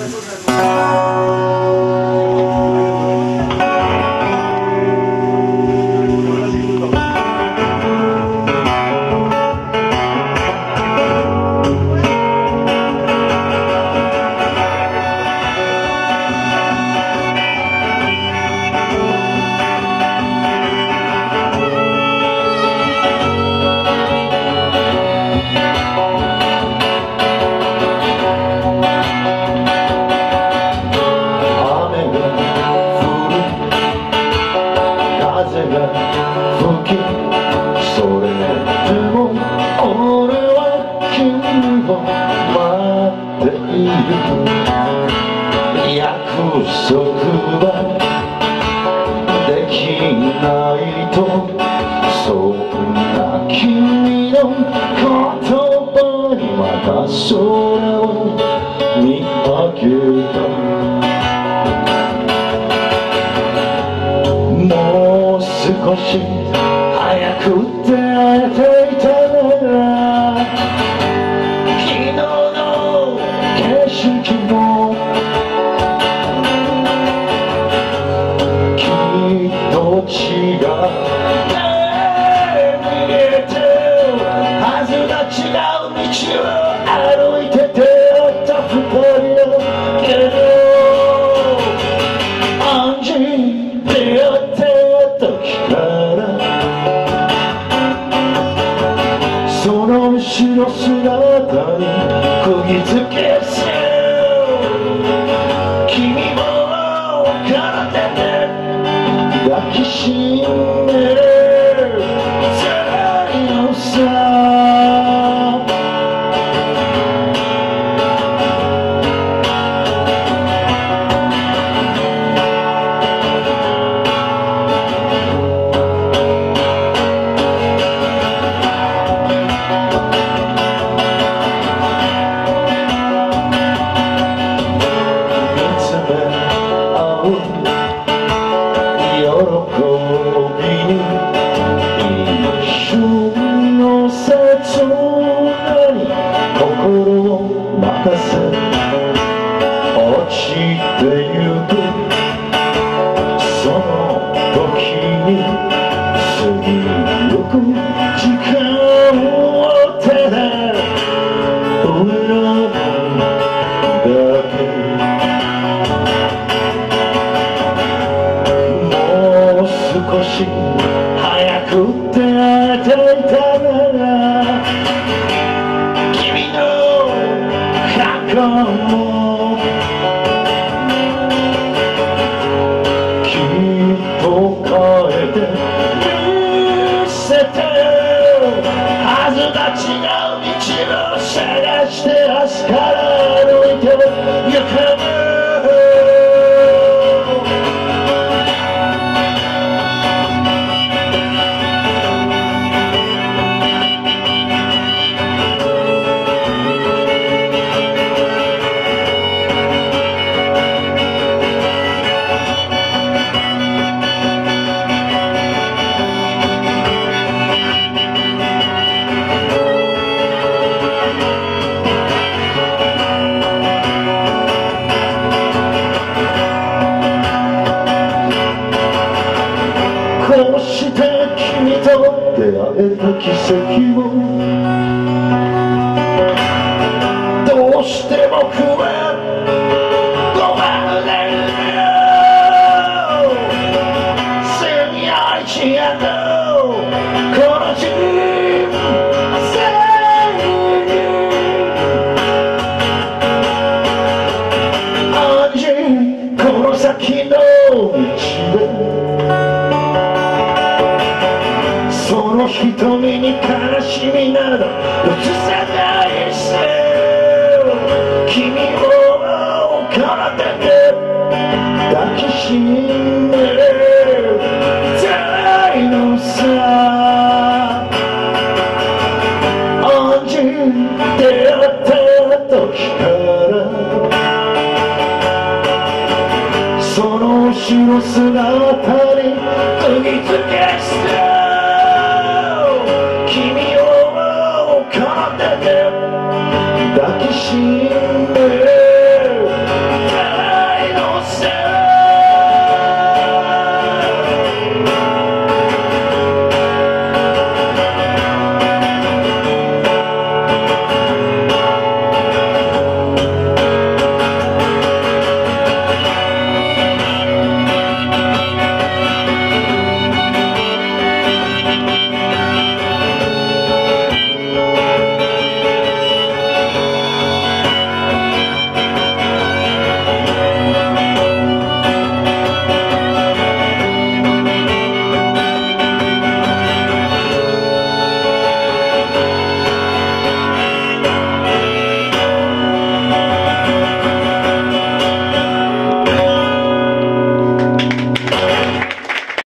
Música ている約束はできないとそんな君の言葉にまた空を見上げた。もう少し早く私の姿に釘付けす君も体で抱きしめる少し早く出ていたなら君の過去もきっと変えて見せてはずだ違う道を探して明日からこうして君と出会えた奇跡をどうしても増え瞳に悲しみなど映せないせよ。君を奏で抱きしめたいのさ。恩人出会った時からその後ろ姿に釘付けして抱きしめ